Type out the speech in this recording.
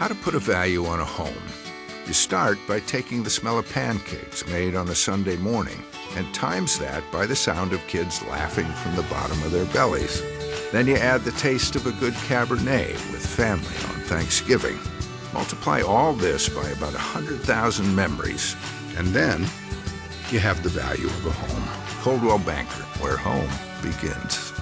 How to put a value on a home. You start by taking the smell of pancakes made on a Sunday morning and times that by the sound of kids laughing from the bottom of their bellies. Then you add the taste of a good Cabernet with family on Thanksgiving. Multiply all this by about 100,000 memories, and then you have the value of a home. Coldwell Banker, where home begins.